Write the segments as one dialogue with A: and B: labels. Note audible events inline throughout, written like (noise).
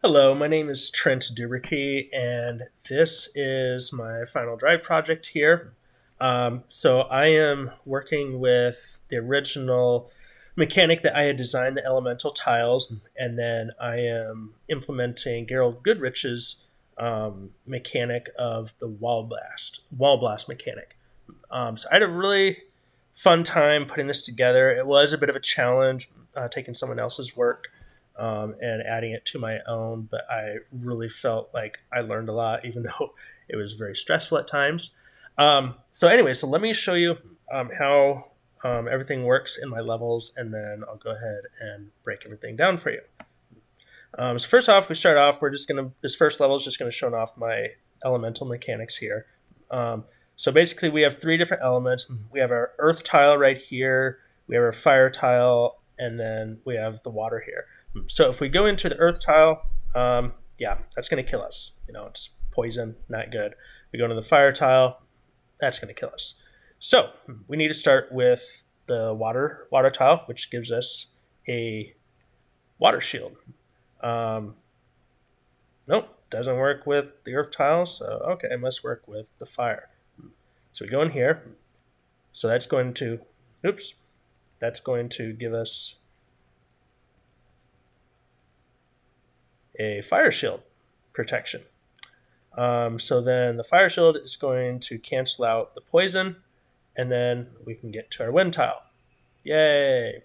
A: Hello, my name is Trent Dubberke, and this is my final drive project here. Um, so I am working with the original mechanic that I had designed the elemental tiles, and then I am implementing Gerald Goodrich's um, mechanic of the wall blast, wall blast mechanic. Um, so I had a really fun time putting this together. It was a bit of a challenge uh, taking someone else's work um, and adding it to my own, but I really felt like I learned a lot, even (laughs) though it was very stressful at times. Um, so anyway, so let me show you um, how um, everything works in my levels, and then I'll go ahead and break everything down for you. Um, so first off, we start off, we're just going to, this first level is just going to show off my elemental mechanics here. Um, so basically we have three different elements. We have our earth tile right here, we have our fire tile, and then we have the water here. So if we go into the earth tile, um, yeah, that's going to kill us. You know, it's poison, not good. We go into the fire tile, that's going to kill us. So we need to start with the water water tile, which gives us a water shield. Um, nope, doesn't work with the earth tile, so okay, it must work with the fire. So we go in here. So that's going to, oops, that's going to give us a fire shield protection. Um, so then the fire shield is going to cancel out the poison, and then we can get to our wind tile. Yay!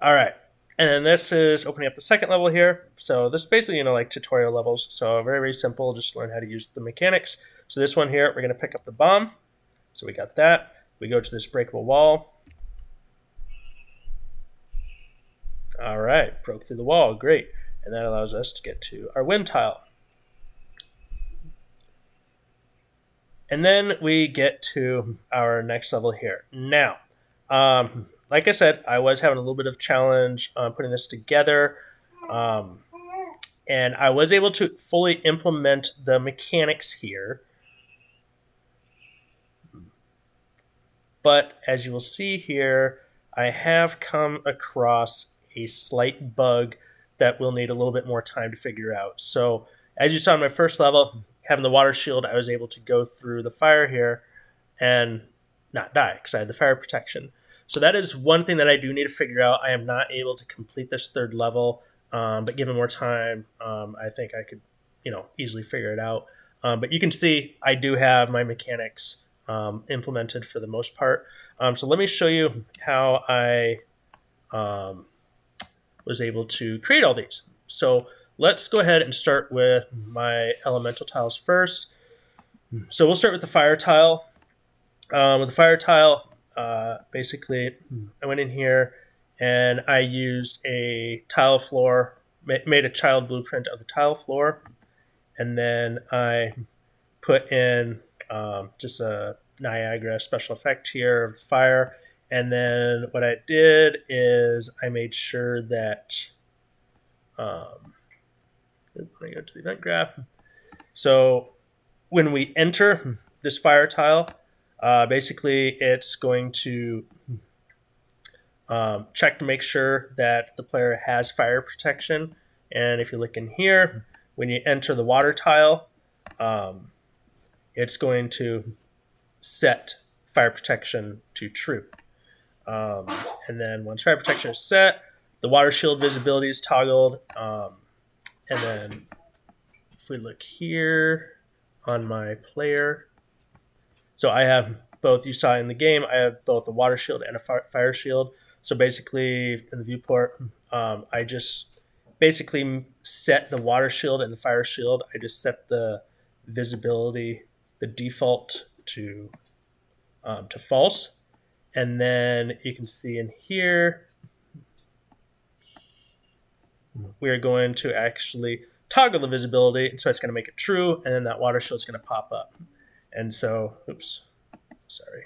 A: All right, and then this is opening up the second level here. So this is basically, you know, like tutorial levels. So very, very simple, just learn how to use the mechanics. So this one here, we're going to pick up the bomb. So we got that. We go to this breakable wall. All right, broke through the wall, great. And that allows us to get to our wind tile. And then we get to our next level here. Now, um, like I said, I was having a little bit of challenge uh, putting this together. Um, and I was able to fully implement the mechanics here. But as you will see here, I have come across a slight bug that we'll need a little bit more time to figure out. So as you saw in my first level, having the water shield, I was able to go through the fire here and not die because I had the fire protection. So that is one thing that I do need to figure out. I am not able to complete this third level, um, but given more time, um, I think I could, you know, easily figure it out. Um, but you can see I do have my mechanics um, implemented for the most part. Um, so let me show you how I um, was able to create all these. So let's go ahead and start with my elemental tiles first. So we'll start with the fire tile. Um, with the fire tile, uh, basically, I went in here and I used a tile floor, made a child blueprint of the tile floor, and then I put in um, just a Niagara special effect here of the fire, and then what I did is I made sure that, um, let me go to the event graph. So when we enter this fire tile, uh, basically it's going to um, check to make sure that the player has fire protection. And if you look in here, when you enter the water tile, um, it's going to set fire protection to true. Um, and then once fire protection is set, the water shield visibility is toggled. Um, and then if we look here on my player, so I have both, you saw in the game, I have both a water shield and a fire shield. So basically in the viewport, um, I just basically set the water shield and the fire shield. I just set the visibility, the default to um, to false. And then you can see in here, we are going to actually toggle the visibility. So it's going to make it true. And then that water shield is going to pop up. And so, oops, sorry.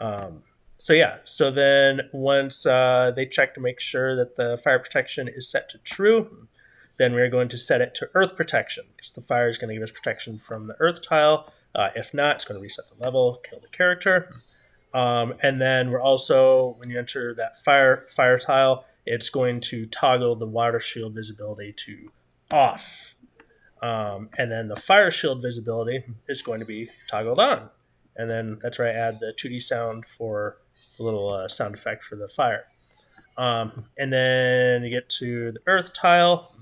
A: Um, so yeah, so then once uh, they check to make sure that the fire protection is set to true, then we're going to set it to earth protection because the fire is going to give us protection from the earth tile. Uh, if not, it's going to reset the level, kill the character. Um, and then we're also, when you enter that fire fire tile, it's going to toggle the water shield visibility to off. Um, and then the fire shield visibility is going to be toggled on. And then that's where I add the 2D sound for a little uh, sound effect for the fire. Um, and then you get to the earth tile.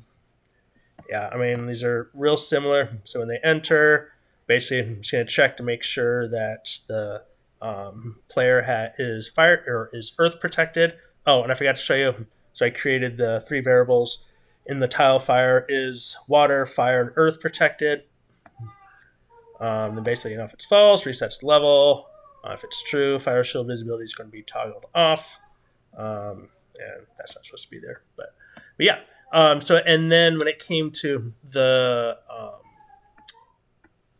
A: Yeah, I mean, these are real similar. So when they enter, basically, I'm just going to check to make sure that the um, player ha- is fire or is earth protected. Oh, and I forgot to show you. So I created the three variables in the tile fire is water, fire, and earth protected. Um, then basically, you know, if it's false, resets the level. Uh, if it's true, fire shield visibility is going to be toggled off. Um, and that's not supposed to be there, but, but yeah. Um, so and then when it came to the um,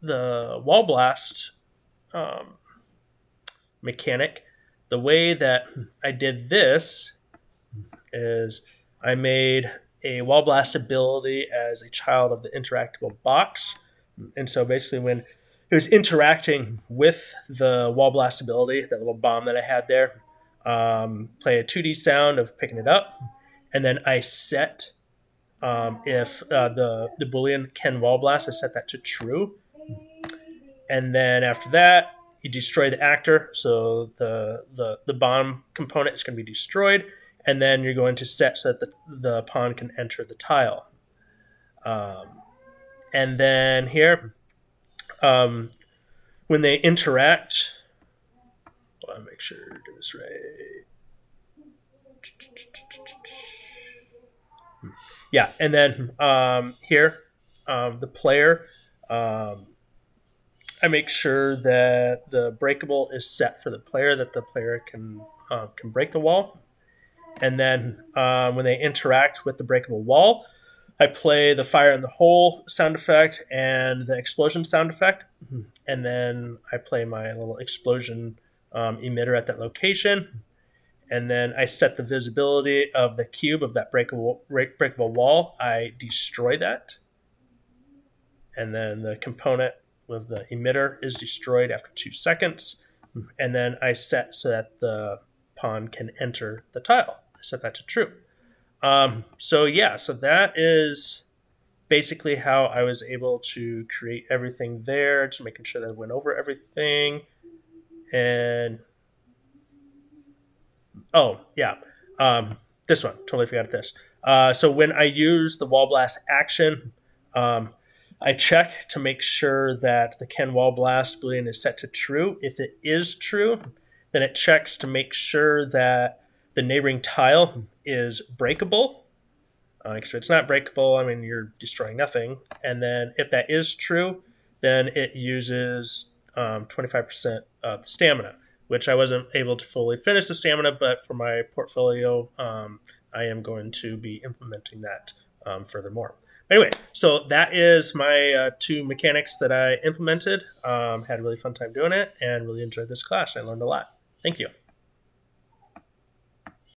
A: the wall blast um, mechanic, the way that I did this is I made a wall blast ability as a child of the interactable box. And so basically, when it was interacting with the wall blast ability, that little bomb that I had there, um, play a 2D sound of picking it up, and then I set um, if uh, the the boolean can wall blast, I set that to true, and then after that, you destroy the actor, so the the the bomb component is going to be destroyed, and then you're going to set so that the, the pawn can enter the tile. Um, and then here, um, when they interact, well, make sure to do this right. Yeah, and then um, here, um, the player, um, I make sure that the breakable is set for the player, that the player can uh, can break the wall and then um, when they interact with the breakable wall, I play the fire in the hole sound effect and the explosion sound effect. And then I play my little explosion um, emitter at that location. And then I set the visibility of the cube of that breakable, breakable wall. I destroy that. And then the component with the emitter is destroyed after two seconds. And then I set so that the pawn can enter the tile. I set that to true. Um, so yeah, so that is basically how I was able to create everything there, just making sure that I went over everything. And oh yeah, um, this one totally forgot this. Uh, so when I use the wall blast action, um, I check to make sure that the can wall blast boolean is set to true. If it is true, then it checks to make sure that the neighboring tile is breakable. Uh, if it's not breakable, I mean, you're destroying nothing. And then if that is true, then it uses um, 25% of stamina, which I wasn't able to fully finish the stamina, but for my portfolio, um, I am going to be implementing that um, furthermore. Anyway, so that is my uh, two mechanics that I implemented. Um, had a really fun time doing it and really enjoyed this class. I learned a lot. Thank you.